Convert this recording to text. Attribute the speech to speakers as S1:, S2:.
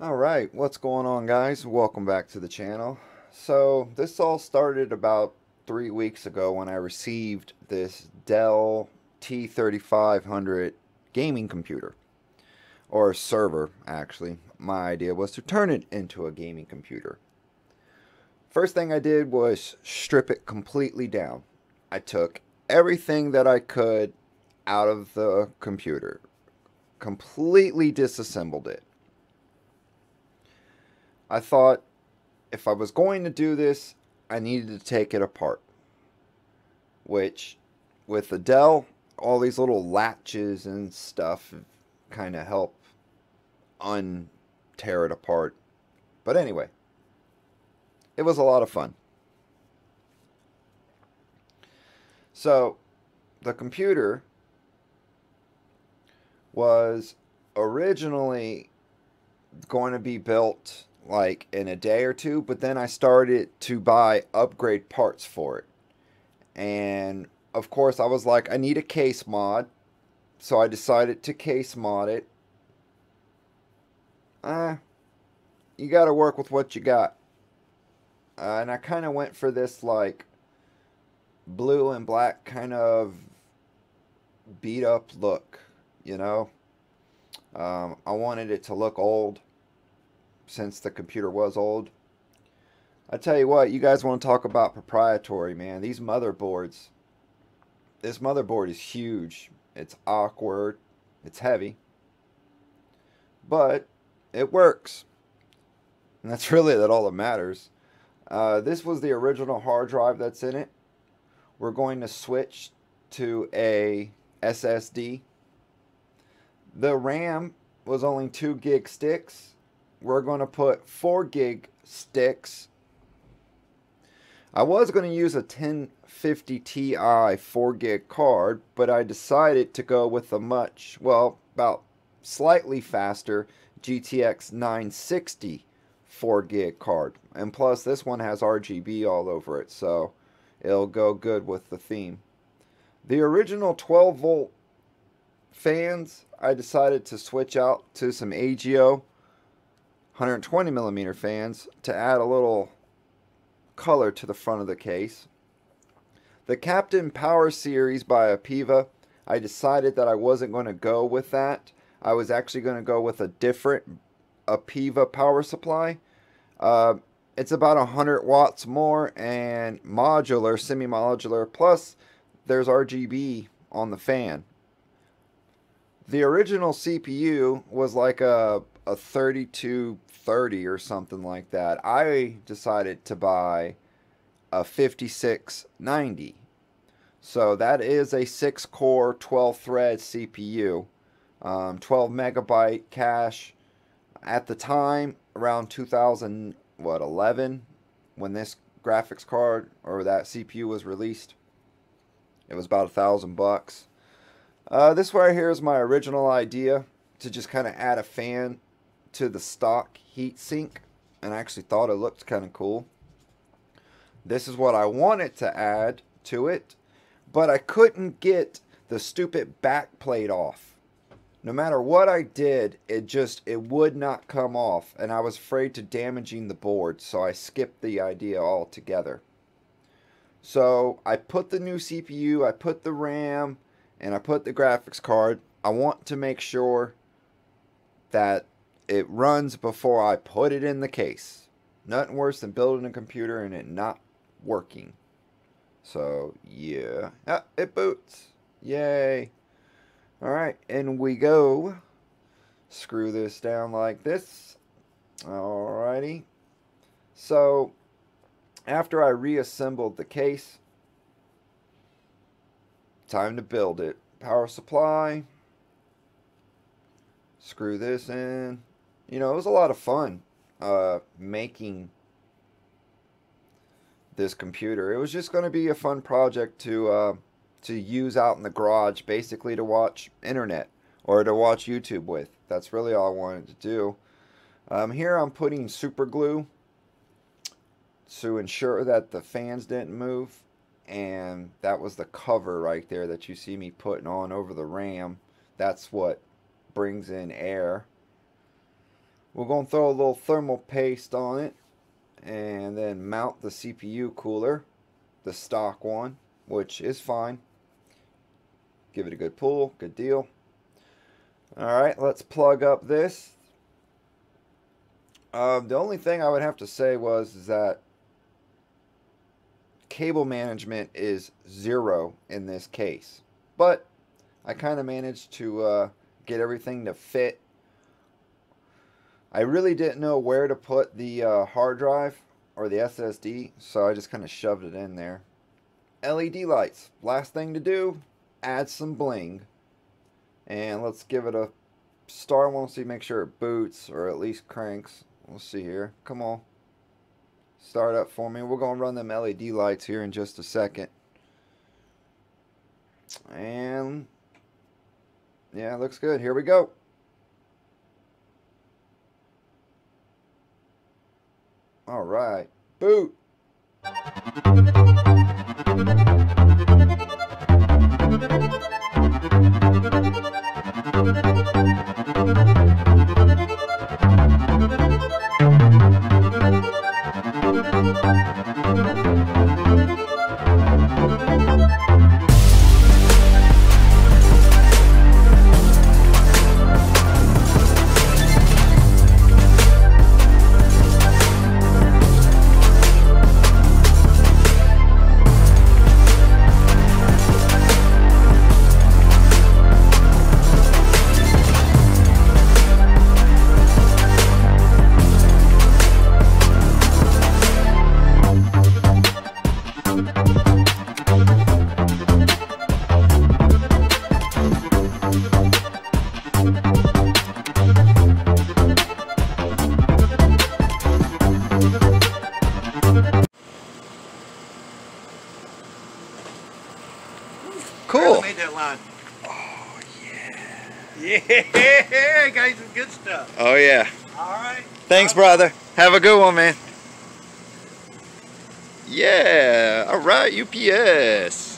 S1: Alright, what's going on guys? Welcome back to the channel. So, this all started about three weeks ago when I received this Dell T3500 gaming computer. Or server, actually. My idea was to turn it into a gaming computer. First thing I did was strip it completely down. I took everything that I could out of the computer. Completely disassembled it I thought if I was going to do this, I needed to take it apart. Which, with Dell, all these little latches and stuff kind of help untear it apart. But anyway, it was a lot of fun. So, the computer was originally going to be built like in a day or two, but then I started to buy upgrade parts for it. And of course, I was like, I need a case mod. So I decided to case mod it. Uh, you got to work with what you got. Uh, and I kind of went for this like blue and black kind of beat up look, you know. Um, I wanted it to look old since the computer was old. I tell you what, you guys want to talk about proprietary, man. These motherboards, this motherboard is huge. It's awkward. It's heavy. But it works. And that's really that all that matters. Uh, this was the original hard drive that's in it. We're going to switch to a SSD. The RAM was only 2 gig sticks we're going to put 4 gig sticks. I was going to use a 1050 Ti 4 gig card, but I decided to go with a much, well, about slightly faster GTX 960 4 gig card. And plus, this one has RGB all over it, so it'll go good with the theme. The original 12 volt fans, I decided to switch out to some AGIO 120 millimeter fans to add a little color to the front of the case. The Captain Power Series by APEVA, I decided that I wasn't going to go with that. I was actually going to go with a different APEVA power supply. Uh, it's about 100 watts more and modular, semi-modular, plus there's RGB on the fan. The original CPU was like a, a 3230 or something like that. I decided to buy a 5690. So that is a 6 core 12 thread CPU. Um, 12 megabyte cache at the time around 2000 what 11 when this graphics card or that CPU was released it was about a thousand bucks uh, this right here is my original idea to just kind of add a fan to the stock heatsink and I actually thought it looked kind of cool. This is what I wanted to add to it, but I couldn't get the stupid back plate off. No matter what I did, it just, it would not come off, and I was afraid to damaging the board, so I skipped the idea altogether. So, I put the new CPU, I put the RAM, and I put the graphics card. I want to make sure that it runs before I put it in the case. Nothing worse than building a computer and it not working. So, yeah. Ah, it boots. Yay. Alright, and we go. Screw this down like this. Alrighty. So, after I reassembled the case, Time to build it. Power supply. Screw this in. You know, it was a lot of fun uh, making this computer. It was just going to be a fun project to uh, to use out in the garage, basically to watch internet or to watch YouTube with. That's really all I wanted to do. Um, here I'm putting super glue to ensure that the fans didn't move and that was the cover right there that you see me putting on over the RAM. That's what brings in air. We're going to throw a little thermal paste on it and then mount the CPU cooler, the stock one, which is fine. Give it a good pull, good deal. Alright, let's plug up this. Uh, the only thing I would have to say was that cable management is zero in this case. But I kind of managed to uh, get everything to fit. I really didn't know where to put the uh, hard drive or the SSD, so I just kind of shoved it in there. LED lights. Last thing to do, add some bling. And let's give it a star want to see, make sure it boots or at least cranks. We'll see here. Come on. Start up for me. We're going to run them LED lights here in just a second. And yeah, looks good. Here we go. All right. Boot. Cool.
S2: made that line.
S1: Oh yeah.
S2: Yeah, got you some good stuff.
S1: Oh yeah.
S2: All right.
S1: Thanks, brother. Have a good one, man. Yeah. All right, UPS.